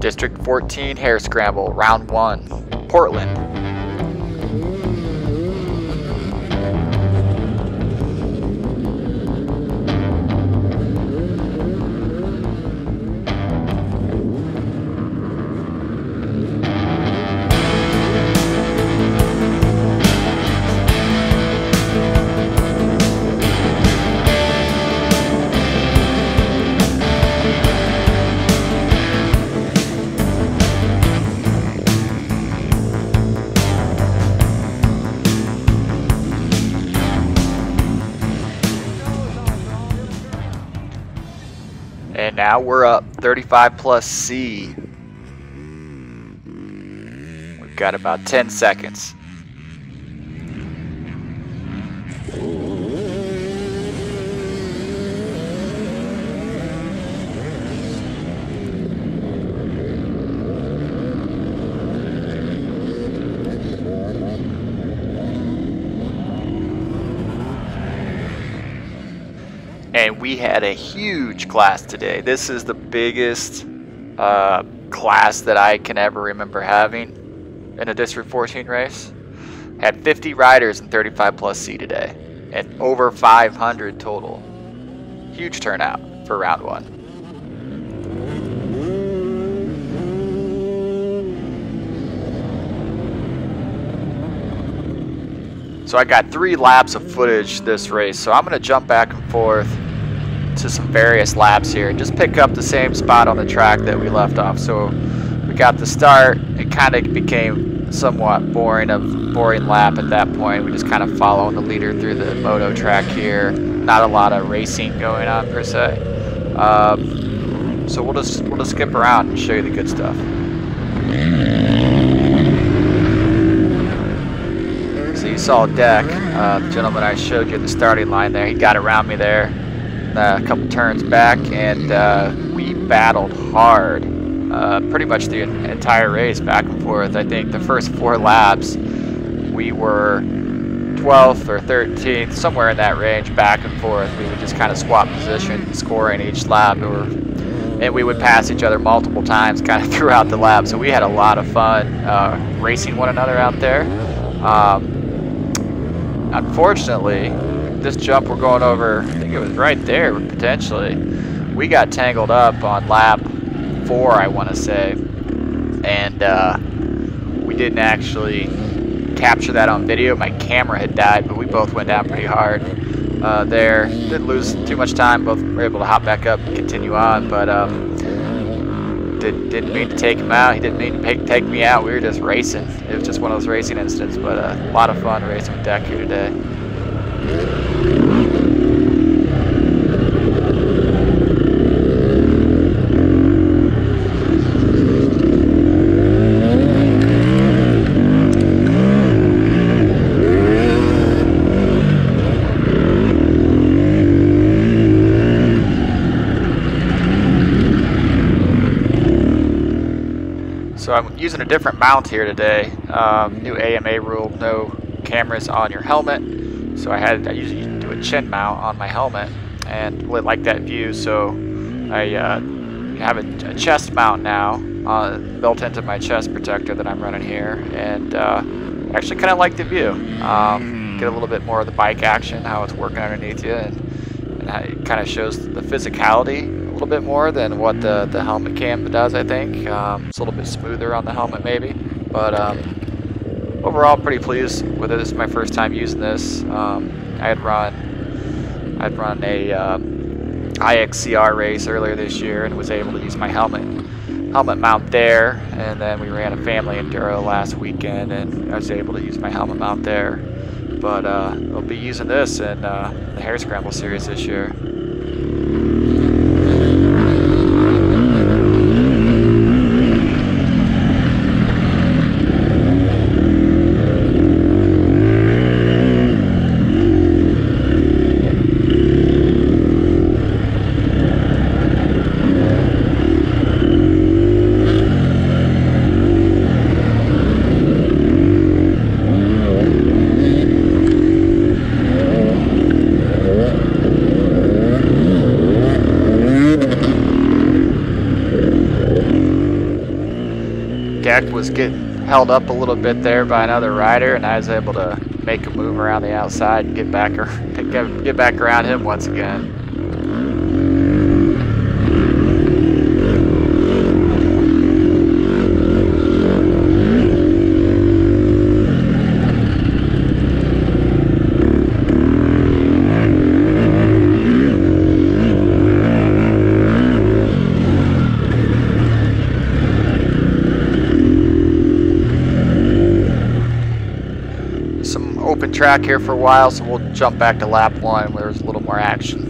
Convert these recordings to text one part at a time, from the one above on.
District 14 Hare Scramble, Round 1, Portland. And now we're up 35 plus C. We've got about 10 seconds. and we had a huge class today. This is the biggest uh, class that I can ever remember having in a District 14 race. Had 50 riders in 35 plus C today, and over 500 total. Huge turnout for round one. So I got three laps of footage this race, so I'm going to jump back and forth to some various laps here and just pick up the same spot on the track that we left off. So we got the start, it kind of became somewhat boring, a boring lap at that point. We just kind of following the leader through the moto track here. Not a lot of racing going on per se. Um, so we'll just we'll just skip around and show you the good stuff. So you saw Deck, uh, the gentleman I showed you the starting line there. He got around me there, a couple turns back, and uh, we battled hard. Uh, pretty much the entire race, back and forth. I think the first four laps, we were 12th or 13th, somewhere in that range, back and forth. We would just kind of swap position, scoring each lap. And we would pass each other multiple times kind of throughout the lap. So we had a lot of fun uh, racing one another out there. Um, unfortunately, this jump we're going over, I think it was right there potentially. We got tangled up on lap four, I want to say, and uh, we didn't actually capture that on video. My camera had died, but we both went down pretty hard uh, there. Didn't lose too much time. Both were able to hop back up and continue on, but um, did, didn't mean to take him out. He didn't mean to take, me out. We were just racing. It was just one of those racing incidents, but uh, a lot of fun racing with here today. So I'm using a different mount here today. Um, new AMA rule, no cameras on your helmet. So I had I usually do a chin mount on my helmet and really like that view. So I uh, have a, a, chest mount now uh, built into my chest protector that I'm running here, and uh, actually kind of like the view. Um, get a little bit more of the bike action, how it's working underneath you, and, and it kind of shows the physicality a little bit more than what the, the helmet cam does, I think. Um, it's a little bit smoother on the helmet maybe, but um, overall pretty pleased with it. This is my first time using this. Um, I had run, I'd run a um, IXCR race earlier this year and was able to use my helmet helmet mount there, and then we ran a family enduro last weekend, and I was able to use my helmet mount there. But uh, I'll be using this in uh, the Hare Scramble series this year. Was getting held up a little bit there by another rider, and I was able to make a move around the outside and get back, get, get back around him once again. Track here for a while, so we'll jump back to lap one where there's a little more action.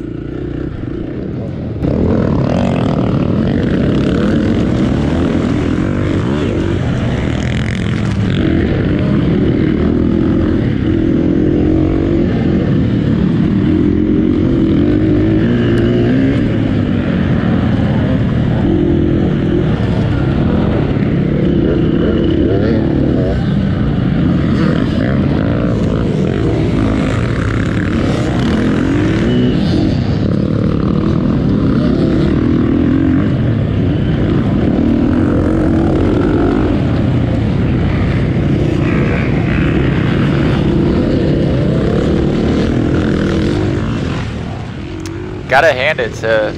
Gotta hand it to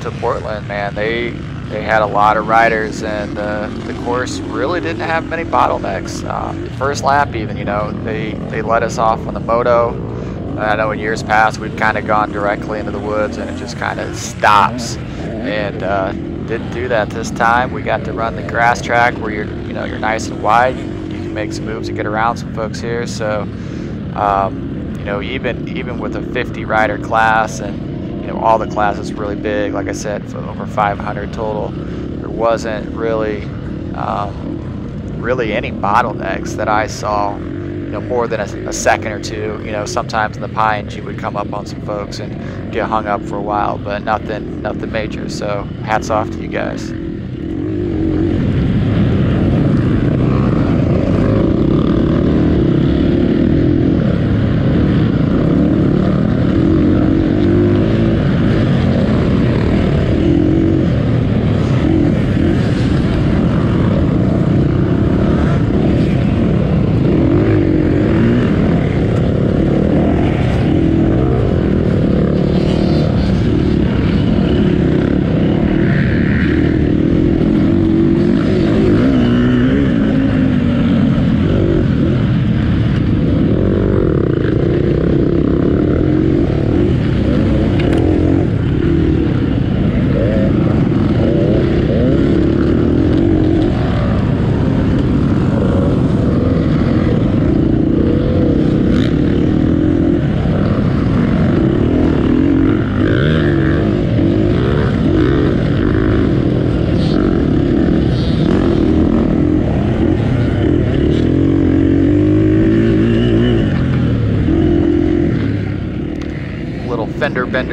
to Portland, man. They they had a lot of riders, and uh, the course really didn't have many bottlenecks. Um, first lap, even, you know, they they let us off on the moto. I know in years past we've kind of gone directly into the woods, and it just kind of stops. And uh, didn't do that this time. We got to run the grass track where you're you know you're nice and wide. You, you can make some moves and get around some folks here. So. Um, you know, even even with a 50 rider class and know, all the classes really big. Like I said, for over 500 total. There wasn't really, um, really any bottlenecks that I saw. You know, more than a, a, second or two. You know, sometimes in the pines you would come up on some folks and get hung up for a while, but nothing, nothing major. So hats off to you guys.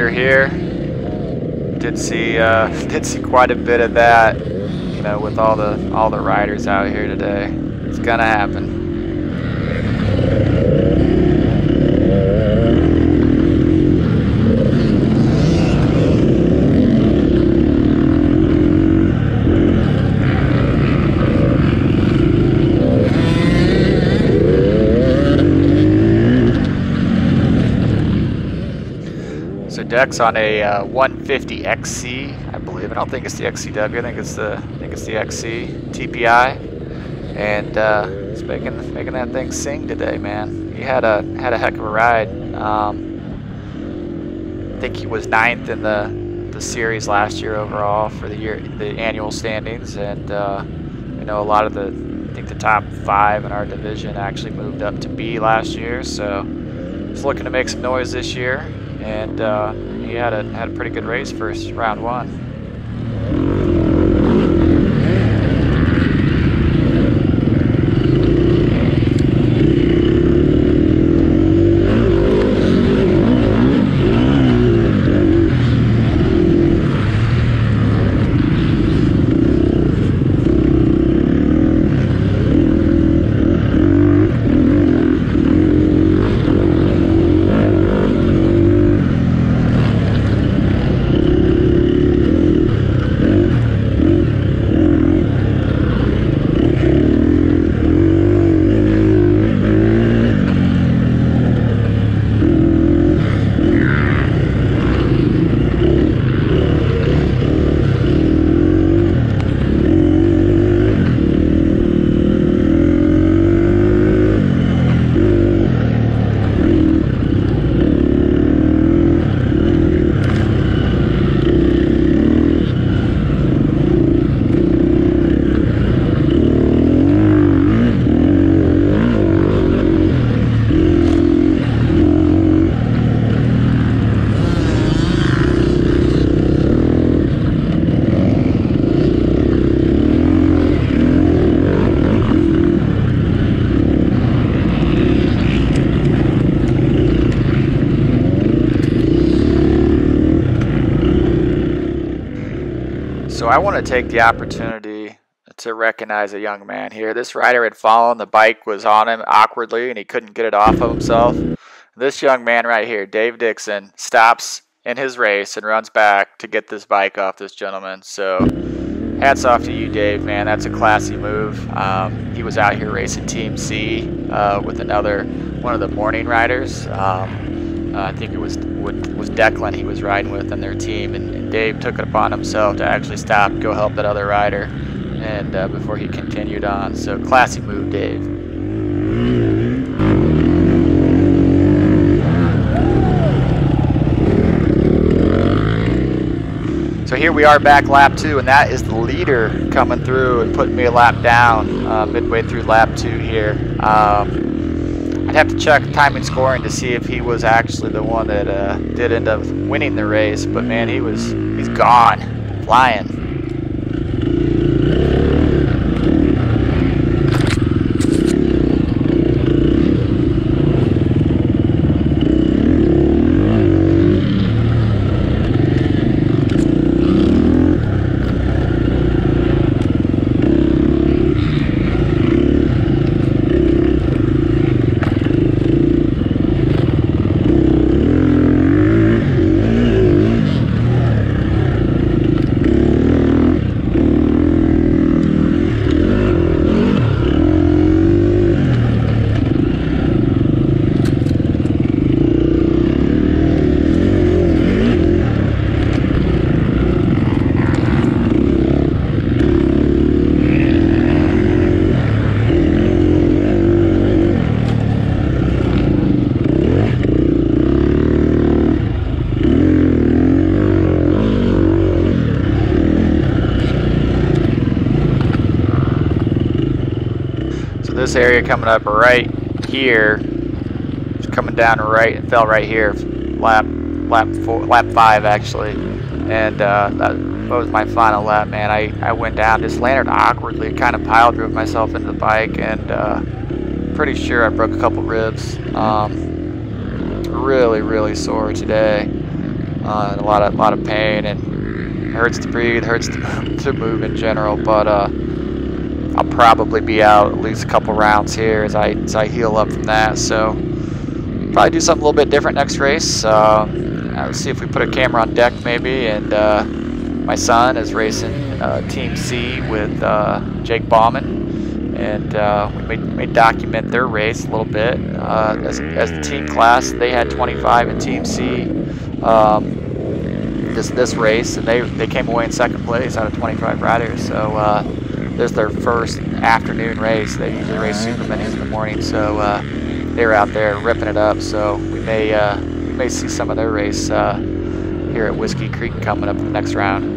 Here. Did see uh, did see quite a bit of that, you know, with all the all the riders out here today. It's gonna happen. On a uh, 150 XC, I believe. I don't think it's the XCW. I think it's the I think it's the XC TPI, and uh, it's making making that thing sing today, man. He had a had a heck of a ride. Um, I think he was ninth in the the series last year overall for the year the annual standings, and uh, I know a lot of the I think the top five in our division actually moved up to B last year, so he's looking to make some noise this year and uh, he had a had a pretty good race first round one. I want to take the opportunity to recognize a young man here. This rider had fallen, the bike was on him awkwardly, and he couldn't get it off of himself. This young man right here, Dave Dixon, stops in his race and runs back to get this bike off this gentleman. So hats off to you, Dave, man. That's a classy move. Um, he was out here racing Team C uh, with another one of the morning riders. Um, I think it was was Declan he was riding with on their team, and, and, Dave took it upon himself to actually stop, go help that other rider, and uh, before he continued on. So classy move, Dave. So here we are back lap two, and that is the leader coming through and putting me a lap down uh, midway through lap two here. Um, have to check timing scoring to see if he was actually the one that uh, did end up winning the race, but man, he was he's gone, flying. this area coming up right here. It's coming down right and fell right here. Lap lap four, lap five actually. And uh, that, was my final lap, man. I, I went down, just landed awkwardly, kind of pile drove myself into the bike, and uh, pretty sure I broke a couple ribs. Um, really, really sore today. Uh, a lot of lot of pain and hurts to breathe, hurts to, to move in general, but uh, I'll probably be out at least a couple rounds here as I, as I heal up from that. So probably do something a little bit different next race. Uh, let's see if we put a camera on deck maybe. And uh, my son is racing uh, Team C with uh, Jake Bauman. And uh, we may, may, document their race a little bit. Uh, as, as the team class, they had 25 in Team C. Um, this this race, and they they came away in second place out of 25 riders. So this is their first afternoon race. They usually race super minis in the morning, so uh, they're out there ripping it up. So we may uh, we may see some of their race uh, here at Whiskey Creek coming up in the next round.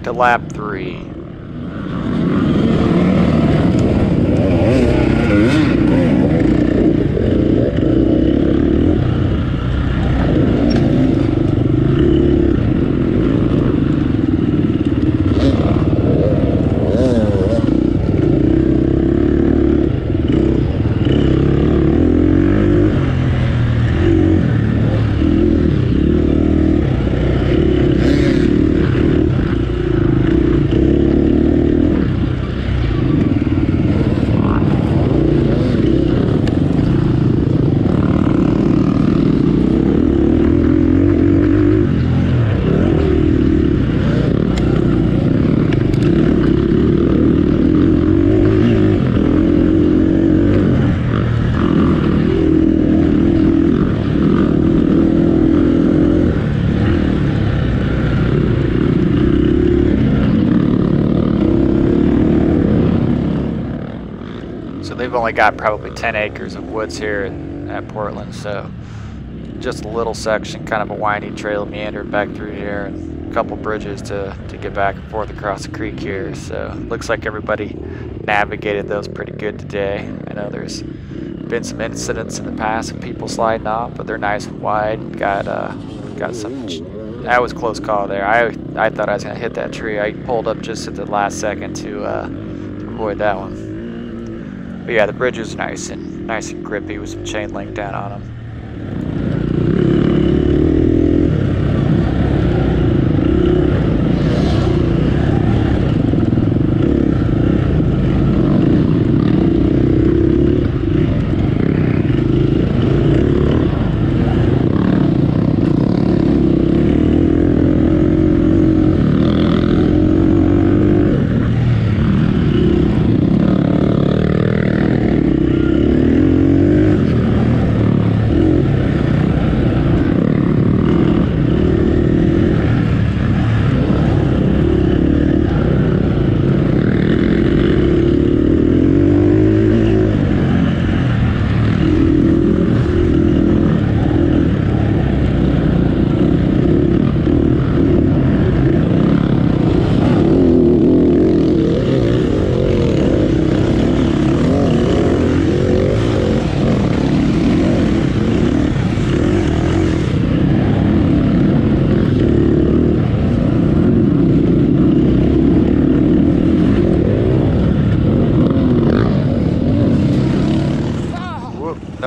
back to lap only got probably 10 acres of woods here at Portland, so just a little section, kind of a windy trail meandered back through here, and a couple bridges to, to get back and forth across the creek here. So looks like everybody navigated those pretty good today. I know there's been some incidents in the past of people sliding off, but they're nice and wide. Got uh, got some. That was close call there. I I thought I was gonna hit that tree. I pulled up just at the last second to, uh, to avoid that one. But yeah, the bridge is nice and nice and grippy with some chain link down on them.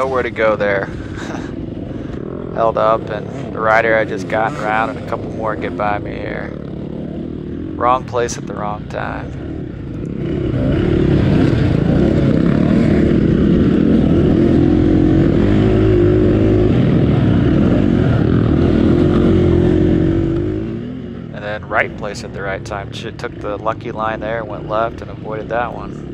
nowhere to go there. Held up, and the rider I just got around, and a couple more get by me here. Wrong place at the wrong time. And then right place at the right time. She took the lucky line there, went left, and avoided that one.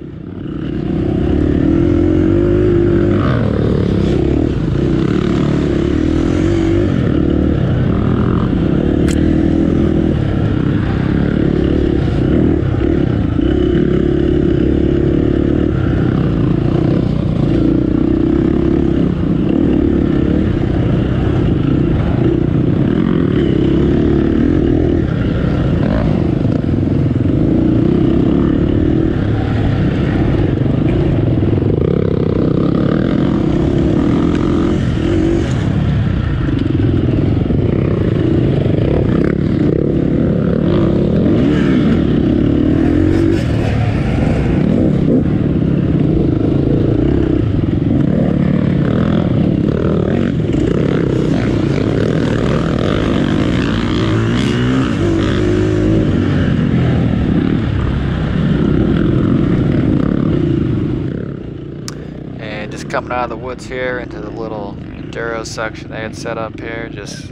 Coming out of the woods here into the little enduro section they had set up here just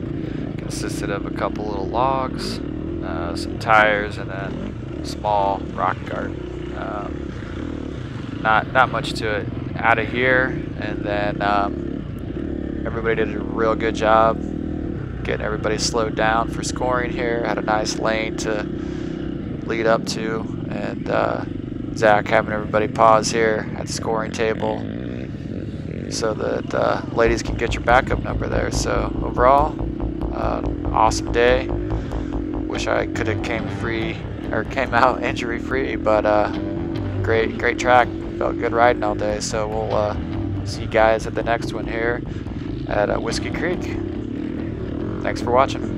consisted of a couple little logs uh, some tires and then small rock garden. Um, not not much to it out of here and then um, everybody did a real good job getting everybody slowed down for scoring here. Had a nice lane to lead up to and uh, Zach having everybody pause here at the scoring table so that uh, ladies can get your backup number there. So overall, uh, awesome day. Wish I could have came free or came out injury free, but uh, great, great track. Felt good riding all day. So we'll uh, see you guys at the next one here at uh, Whiskey Creek. Thanks for watching.